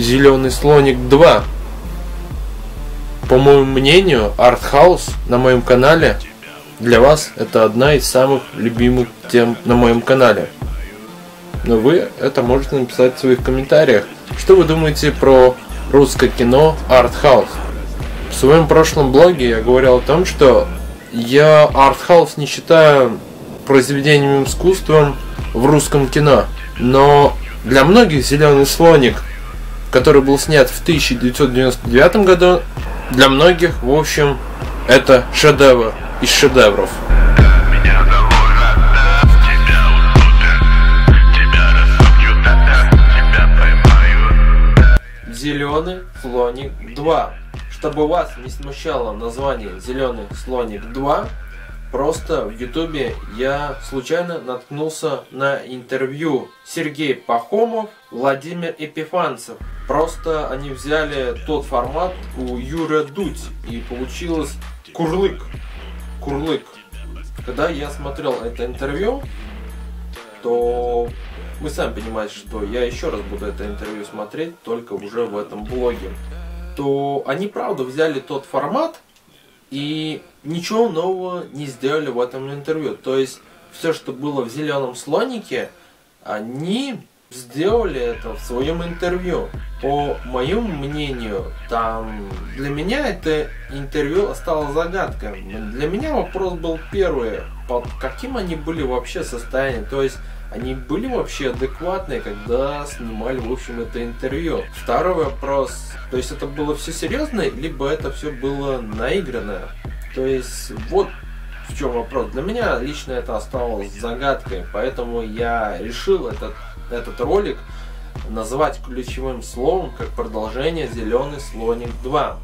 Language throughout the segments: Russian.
Зеленый слоник 2. По моему мнению, артхаус на моем канале для вас это одна из самых любимых тем на моем канале. Но вы это можете написать в своих комментариях. Что вы думаете про русское кино артхаус? В своем прошлом блоге я говорил о том, что я артхаус не считаю произведением искусства в русском кино. Но для многих «Зеленый слоник», который был снят в 1999 году, для многих, в общем, это шедевр из шедевров. Зеленый слоник 2. Чтобы вас не смущало название Зеленый слоник 2, просто в ютубе я случайно наткнулся на интервью Сергей Пахомов, Владимир Епифанцев. Просто они взяли тот формат у Юрия Дудь и получилось курлык. Курлык. Когда я смотрел это интервью, то вы сами понимаете, что я еще раз буду это интервью смотреть, только уже в этом блоге то они правда взяли тот формат и ничего нового не сделали в этом интервью. То есть все, что было в зеленом слонике, они сделали это в своем интервью. По моему мнению, там для меня это интервью осталось загадкой. Для меня вопрос был первый, под каким они были вообще состоянием. То есть они были вообще адекватные, когда снимали, в общем, это интервью. Второй вопрос, то есть это было все серьезно, либо это все было наигранное? То есть вот в чем вопрос. Для меня лично это осталось загадкой, поэтому я решил этот, этот ролик назвать ключевым словом как продолжение «Зеленый слоник 2».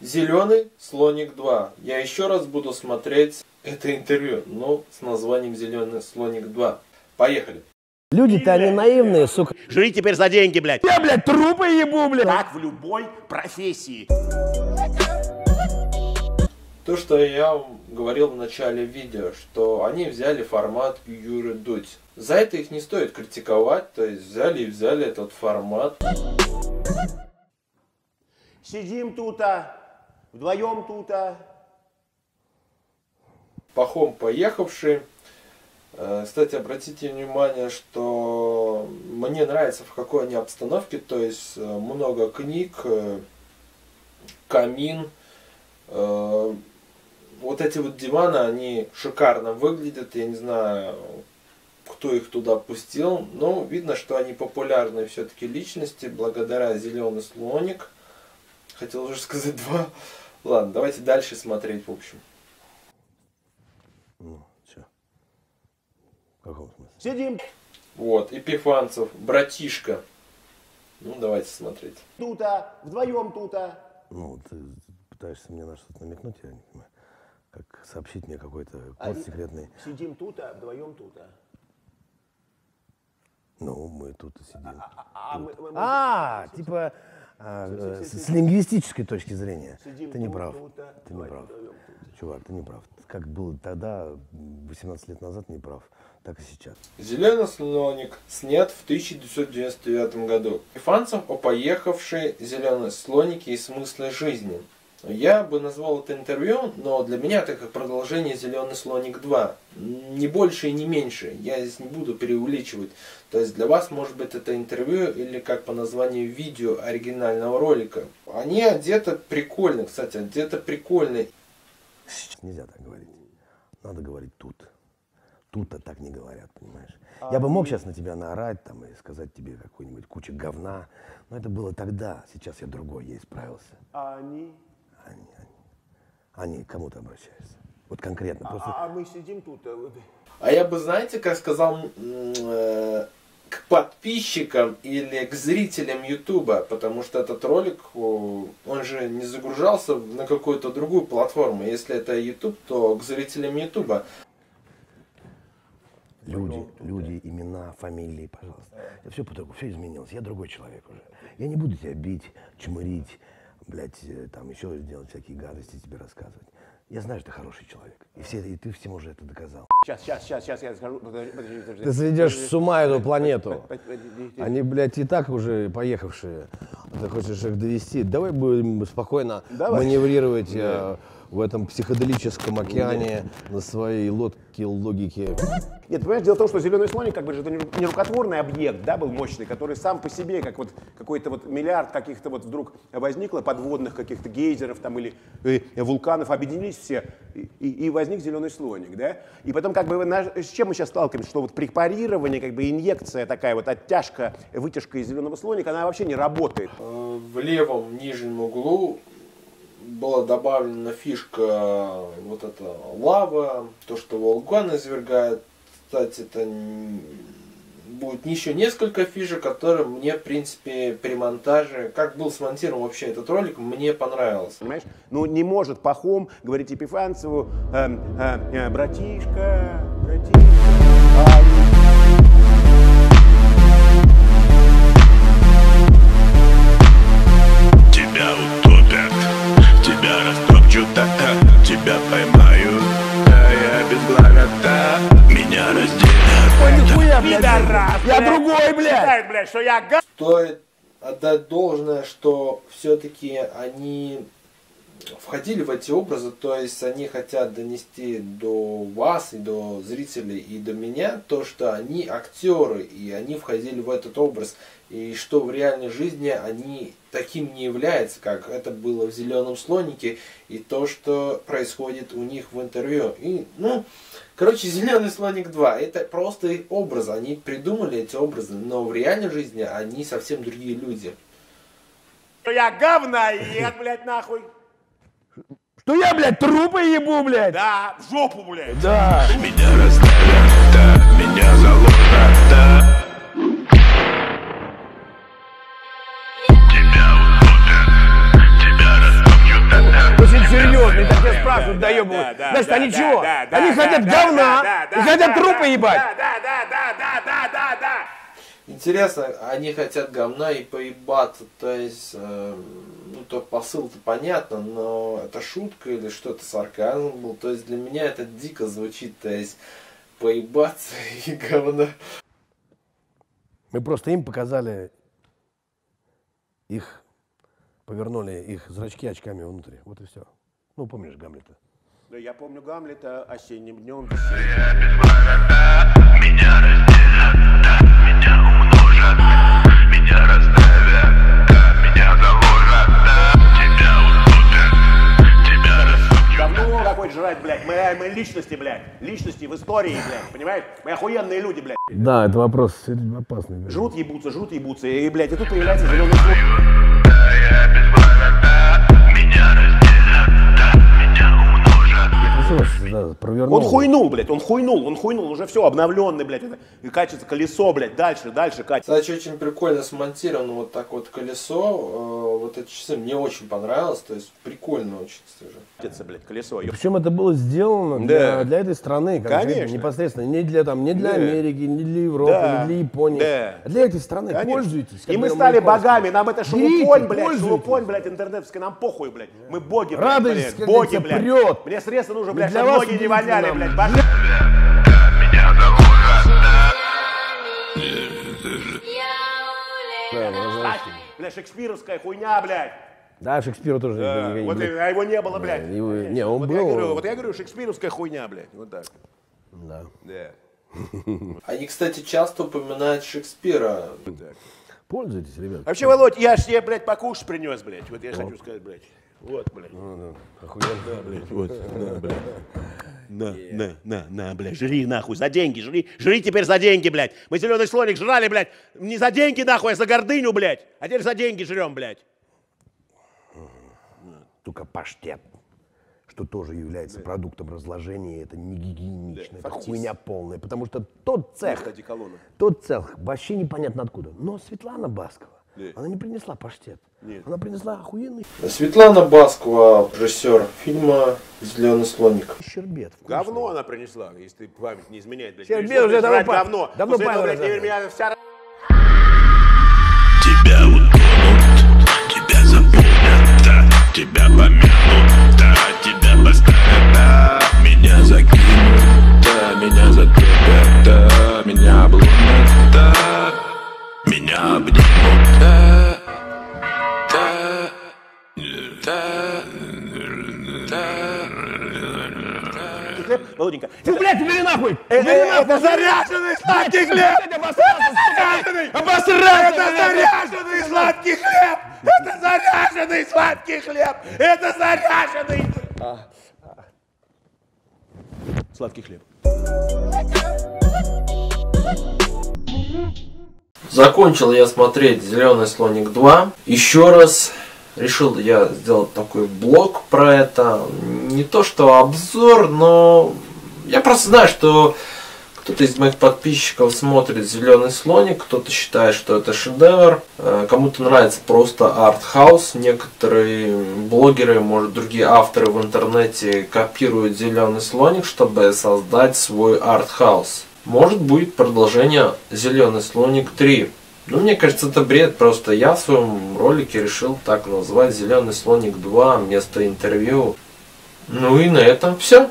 Зеленый слоник 2. Я еще раз буду смотреть это интервью, но с названием Зеленый слоник 2. Поехали. Люди-то они наивные, сука. Жри теперь за деньги, блядь. Я, блядь, трупы ебу, блядь. Так в любой профессии. То, что я вам говорил в начале видео, что они взяли формат Юры Дудь. За это их не стоит критиковать, то есть взяли и взяли этот формат. Сидим тут, а, вдвоем тут. а. Пахом поехавший кстати, обратите внимание, что мне нравится в какой они обстановке, то есть э, много книг, э, камин, вот эти вот диваны, они шикарно выглядят, я не знаю, кто их туда пустил, но видно, что они популярные все-таки личности, благодаря Зеленый слоник. Хотел уже сказать два. Ладно, давайте дальше смотреть, в общем. Каком смысле? Сидим Вот, Епифанцев, братишка. Ну, давайте смотреть. тут, а, вдвоем тут. а. Ну, ты пытаешься мне на что-то намекнуть, я не понимаю. Как сообщить мне какой-то А, код секретный. Сидим тут, а, вдвоем тут. а. Ну, мы тут и сидим. А, мы- мы- мы А, типа а, с с лингвистической точки зрения. Сидим Ты не тут, прав. тут, а, Ты не прав. тут. Чувак, ты не прав. Как было тогда, 18 лет назад, не прав, так и сейчас. Зеленый слоник снят в 1999 году. Епифанцев о поехавшей зеленой слонике и смысле жизни. Я бы назвал это интервью, но для меня это как продолжение «Зеленый слоник 2». Не больше и не меньше. Я здесь не буду преувеличивать. То есть для вас может быть это интервью или как по названию видео оригинального ролика. Они одеты прикольно, кстати, одеты прикольно. Сейчас нельзя так говорить. Надо говорить тут. Тут-то так не говорят, понимаешь? Я бы мог сейчас на тебя наорать там и сказать тебе какую-нибудь кучу говна, но это было тогда. Сейчас я другой, я исправился. А они? Они, они. Они к кому ты обращаешься? Вот конкретно. Просто А, а мы сидим тут. а, вот. А я бы, знаете, как сказал, э, к подписчикам или к зрителям Ютуба, потому что этот ролик, он же не загружался на какую-то другую платформу. Если это Ютуб, то к зрителям Ютуба. люди, люди, имена, фамилии, пожалуйста. Я все по-другому, все изменилось. Я другой человек уже. Я не буду тебя бить, чмырить, блядь, э, там еще делать всякие гадости тебе рассказывать. Я знаю, что ты хороший человек. И, все, и ты всем уже это доказал. Сейчас, сейчас, сейчас, сейчас я скажу. Подожди, подожди, подожди. Ты сведешь с ума эту планету. Они, блядь, и так уже поехавшие. Ты хочешь их довести. Давай будем спокойно Давай. маневрировать э, в этом психоделическом океане на своей лодке логики. Нет, понимаешь, дело в том, что зеленый слоник как бы же это не ру- не рукотворный объект, да, был мощный, который сам по себе, как вот какой-то вот миллиард каких-то вот вдруг возникло подводных каких-то гейзеров там или э, вулканов, объединились все, и, и- и возник зеленый слоник, да. И потом как бы наш- с чем мы сейчас сталкиваемся, что вот препарирование, как бы инъекция такая вот оттяжка, вытяжка из зеленого слоника, она вообще не работает. Э, В левом нижнем углу была добавлена фишка вот эта лава, то, что вулкан извергает. Кстати, это будет еще несколько фишек, которые мне, в принципе, при монтаже, как был смонтирован вообще этот ролик, мне понравилось. Понимаешь? Ну не может Пахом говорить Епифанцеву, эм, э, э, братишка, братишка, ай, Тебя тебя растопчут, да, да, тебя поймают, да, я обезглавят, да, меня разделят. нихуя, пидорас, Я блядь. другой, блядь! Считает, блядь, что я га... Стоит отдать должное, что все-таки они входили в эти образы, то есть они хотят донести до вас и до зрителей и до меня то, что они актеры и они входили в этот образ и что в реальной жизни они таким не являются, как это было в зеленом слонике и то, что происходит у них в интервью. И, ну, короче, зеленый слоник 2 это просто их образы, они придумали эти образы, но в реальной жизни они совсем другие люди. Что я говноед, блядь, нахуй. Что я, блядь, трупы ебу, блядь? Да, в жопу, блядь. Да. Меня расставят, да, меня заложат, да. доебывают, доебывают. Значит, они чего? Они хотят говна и хотят трупы ебать. Да, да, да, да, да, да, да. Интересно, они хотят говна и поебаться, то есть, э, ну, то посыл-то понятно, но это шутка или что-то сарказм был, то есть для меня это дико звучит, то есть, поебаться и говна. Мы просто им показали их, повернули их зрачки очками внутрь, вот и все. Ну, помнишь Гамлета? Да я помню Гамлета осенним днем. Меня разделят, да, меня умножат, меня расставят, да, меня заложат, да. Тебя утопят, тебя растопчут. Говно какой-то жрать, блядь. Мы, мы личности, блядь. Личности в истории, блядь. Понимаешь? Мы охуенные люди, блядь. Да, это вопрос опасный. Жрут ебутся, жрут ебутся. И, блядь, и тут появляется зеленый слон. Да, провернул. Он хуйнул, блядь, он хуйнул, он хуйнул, уже все, обновленный, блядь. это. И катится колесо, блядь, дальше, дальше катится. Кстати, очень прикольно смонтировано вот так вот колесо, э, вот эти часы мне очень понравилось, то есть прикольно очень тоже. Катится, блядь, колесо. Причем это было сделано Да. для, для этой страны, конкретно, Конечно. непосредственно, не для там, не для Да. Америки, не для Европы, Да. не для Японии, Да. а для этой страны. Конечно. Пользуйтесь. как И мы стали богами, нам это шелупонь, блядь, шелупонь, блядь, интернетовский, нам похуй, блядь. Мы боги, блядь, Радость, блядь, как боги, блядь. прет. Мне средства нужно, блядь, для вас ноги не воняли, блядь. Боже- меня да. Да, возвращайтесь. Блядь, шекспировская хуйня, блядь. Да, Шекспира тоже Да, не- Вот, не- и- а его не было, блядь. его- не, он вот был. Я говорю, вот я говорю, шекспировская хуйня, блядь. Вот так. Да. Да. Они, кстати, часто упоминают Шекспира. Вот так. Пользуйтесь, ребят. Вообще, Володь, я ж тебе, блядь, покушать принес, блядь. Вот я хочу сказать, блядь. Вот, блядь. Охуенно. блядь, вот, на, блядь. На, на, на, на, блядь, жри нахуй, за деньги, жри, жри теперь за деньги, блядь. Мы зеленый слоник жрали, блядь, не за деньги нахуй, а за гордыню, блядь. А теперь за деньги жрем, блядь. Только паштет, что тоже является продуктом разложения, это не гигиенично, это фактически. хуйня полная, потому что тот цех, тот цех вообще непонятно откуда. Но Светлана Баскова, Да. она не принесла паштет, Нет. она принесла охуенный Светлана Баскова, режиссер фильма «Зеленый слоник». щербет. вкусный. Говно она принесла, если ты память не изменяет, блядь. Щербет Принесла, уже давно жрать па- говно. давно После этого, блядь, меня вся Тебя утонут, тебя запомнят, да, тебя помянут, да, тебя поставят. оставят, да Меня закинут, да Меня затопят, да Меня обломят, да Меня обнимут, Да Володенька, Ты, блядь, убери нахуй! Э, э! Это заряженный сладкий хлеб! Это заряженный! Это заряженный сладкий хлеб! Это заряженный сладкий хлеб! Это заряженный... Сладкий хлеб. Закончил я смотреть Зеленый слоник 2. Еще раз решил я сделать такой блог про это. Не то что обзор, но я просто знаю, что кто-то из моих подписчиков смотрит Зеленый слоник, кто-то считает, что это шедевр, э, кому-то нравится просто артхаус. Некоторые блогеры, может другие авторы в интернете копируют Зеленый слоник, чтобы создать свой артхаус. Может будет продолжение Зеленый слоник 3. Ну, мне кажется, это бред. Просто я в своем ролике решил так назвать Зеленый слоник 2 вместо интервью. Ну и на этом все.